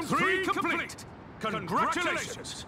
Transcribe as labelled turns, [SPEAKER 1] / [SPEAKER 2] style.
[SPEAKER 1] Round three complete! Congratulations!